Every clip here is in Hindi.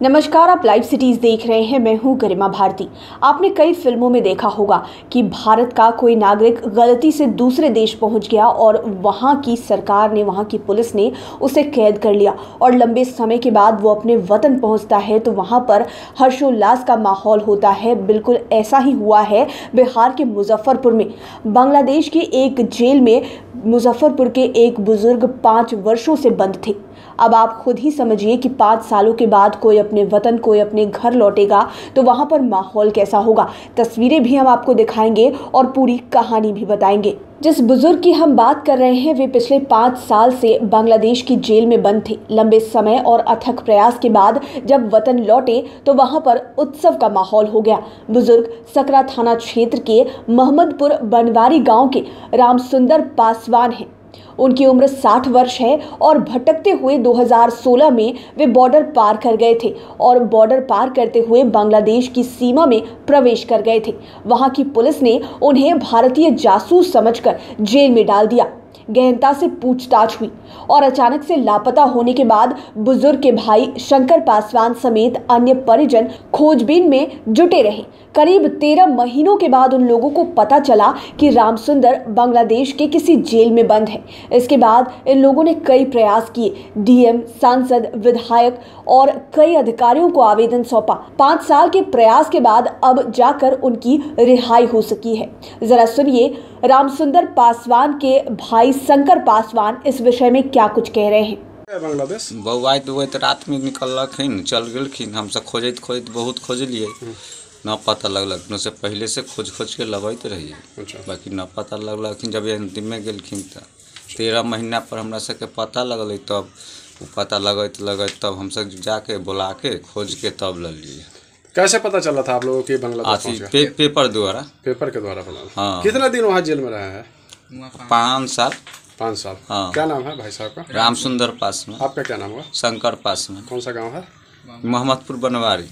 नमस्कार, आप लाइव सिटीज़ देख रहे हैं, मैं हूँ गरिमा भारती। आपने कई फ़िल्मों में देखा होगा कि भारत का कोई नागरिक गलती से दूसरे देश पहुँच गया और वहाँ की सरकार ने, वहाँ की पुलिस ने उसे कैद कर लिया और लंबे समय के बाद वो अपने वतन पहुँचता है तो वहाँ पर हर्षोल्लास का माहौल होता है। बिल्कुल ऐसा ही हुआ है बिहार के मुजफ्फरपुर में। बांग्लादेश की एक जेल में मुजफ्फरपुर के एक बुज़ुर्ग पाँच वर्षों से बंद थे। अब आप खुद ही समझिए कि पाँच सालों के बाद कोई अपने वतन, कोई अपने घर लौटेगा तो वहाँ पर माहौल कैसा होगा? तस्वीरें भी हम आपको दिखाएँगे और पूरी कहानी भी बताएँगे। जिस बुज़ुर्ग की हम बात कर रहे हैं, वे पिछले पाँच साल से बांग्लादेश की जेल में बंद थे। लंबे समय और अथक प्रयास के बाद जब वतन लौटे तो वहाँ पर उत्सव का माहौल हो गया। बुज़ुर्ग सकरा थाना क्षेत्र के मोहम्मदपुर बनवारी गाँव के रामसुंदर पासवान हैं। उनकी उम्र 60 वर्ष है और भटकते हुए 2016 में वे बॉर्डर पार कर गए थे और बॉर्डर पार करते हुए बांग्लादेश की सीमा में प्रवेश कर गए थे। वहाँ की पुलिस ने उन्हें भारतीय जासूस समझकर जेल में डाल दिया। गहनता से पूछताछ हुई और अचानक से लापता होने के बाद बुज़ुर्ग के भाई शंकर पासवान समेत अन्य परिजन खोजबीन में जुटे रहे। करीब तेरह महीनों के बाद उन लोगों को पता चला कि रामसुंदर बांग्लादेश के किसी जेल में बंद है। इसके बाद इन लोगों ने कई प्रयास किए। डीएम, सांसद, विधायक और कई अधिकारियों को आवेदन सौंपा। पाँच साल के प्रयास के बाद अब जाकर उनकी रिहाई हो सकी है। जरा सुनिए रामसुंदर पासवान के भाई शंकर पासवान इस विषय में क्या कुछ कह रहे हैं? बांग्लादेश? बौआई दुबैत रात में निकलखिन चल गेलखिन हमसे खोजैत खोजैत बहुत खोजलिए न पता लगलक न से पहले से खोज खोज के लगैत रहिए अच्छा। बाकी न पता लगलखिन जब अंतिम में गेलखिन त तेरह महीना पर हमरा सबके पता लगल तब। पता लगैत लगैत तब हमसे जाके बुला के खोज के तब ललिए कैसे पता चला था आप लोगों की बांग्लादेश पे, पेपर द्वारा। पेपर के द्वारा बना। हाँ। कितना दिन वहाँ जेल में रहा है? पाँच। साल। पाँच साल। हाँ। क्या नाम है भाई साहब का? राम सुंदर पास में। आपका क्या नाम हुआ? शंकर पास में। कौन सा गाँव है? मोहम्मदपुर बनवारी।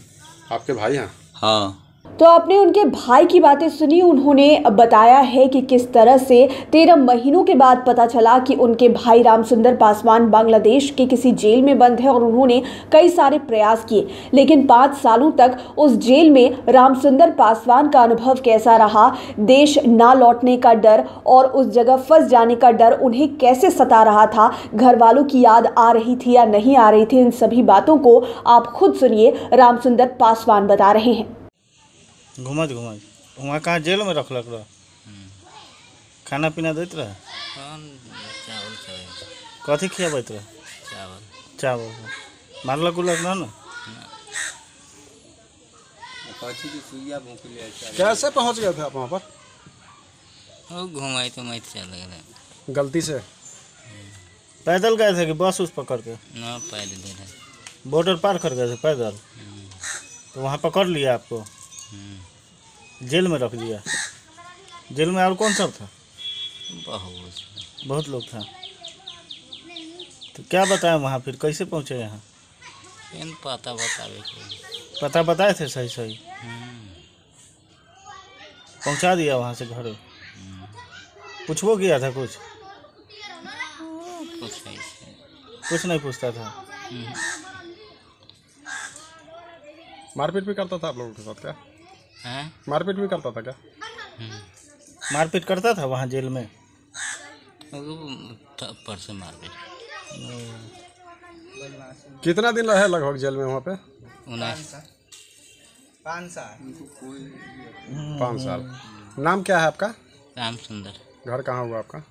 आपके भाई हैं? हाँ। तो आपने उनके भाई की बातें सुनी, उन्होंने बताया है कि किस तरह से तेरह महीनों के बाद पता चला कि उनके भाई रामसुंदर पासवान बांग्लादेश के किसी जेल में बंद है और उन्होंने कई सारे प्रयास किए। लेकिन पाँच सालों तक उस जेल में रामसुंदर पासवान का अनुभव कैसा रहा? देश ना लौटने का डर और उस जगह फंस जाने का डर उन्हें कैसे सता रहा था? घर वालों की याद आ रही थी या नहीं आ रही थी? इन सभी बातों को आप खुद सुनिए। रामसुंदर पासवान बता रहे हैं। घुमत घुमत। वहाँ कहाँ जेल में रखलक रह। खाना पीना दैत रहे? चावल चावल कथी खियाबैत रहे? चावल। चावल। मारलक उलक ना? ना कैसे पहुँच गए थे आप वहाँ पर? वो घुमाई तो मैं चल गए गलती से? पैदल गए थे कि बस उस पकड़ के? न पैदल बॉर्डर पार कर गए थे पैदल? तो वहाँ पकड़ लिया आपको? जेल में रख दिया। जेल में और कौन सब था? बहुत। बहुत लोग था। तो क्या बताएँ वहाँ फिर? कैसे पहुँचे यहाँ? इन पता बतावे पता बताए थे सही सही? पहुँचा दिया वहाँ से घरे। पूछबो किया था कुछ? कुछ ऐसे कुछ नहीं पूछता था। मारपीट भी करता था आप लोगों के साथ क्या? हैं? मारपीट भी करता था क्या? मारपीट करता था वहाँ जेल में? वो थप्पड़ से मारपीट। कितना दिन रहे लगभग जेल में वहाँ पे? उन्नीस। पाँच साल। नाम क्या है आपका? राम सुंदर घर कहाँ हुआ आपका?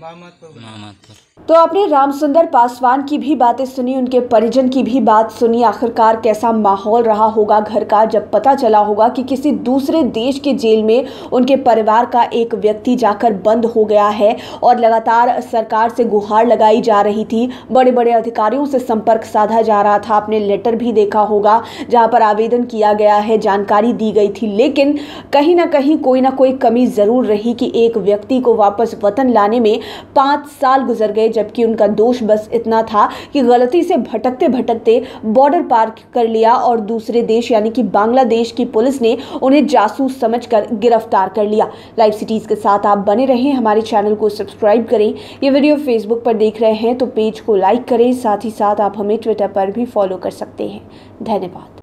मोहम्मदपुर तो आपने रामसुंदर पासवान की भी बातें सुनी उनके परिजन की भी बात सुनी आखिरकार कैसा माहौल रहा होगा घर का जब पता चला होगा कि किसी दूसरे देश के जेल में उनके परिवार का एक व्यक्ति जाकर बंद हो गया है और लगातार सरकार से गुहार लगाई जा रही थी। बड़े बड़े अधिकारियों से संपर्क साधा जा रहा था। आपने लेटर भी देखा होगा जहाँ पर आवेदन किया गया है जानकारी दी गई थी। लेकिन कहीं ना कहीं कोई ना कोई कमी ज़रूर रही कि एक व्यक्ति को वापस वतन लाने में पाँच साल गुजर गए जबकि उनका दोष बस इतना था कि गलती से भटकते भटकते बॉर्डर पार कर लिया और दूसरे देश यानी कि बांग्लादेश की पुलिस ने उन्हें जासूस समझकर गिरफ़्तार कर लिया। लाइव सिटीज़ के साथ आप बने रहें, हमारे चैनल को सब्सक्राइब करें। ये वीडियो फेसबुक पर देख रहे हैं तो पेज को लाइक करें, साथ ही साथ आप हमें ट्विटर पर भी फॉलो कर सकते हैं। धन्यवाद।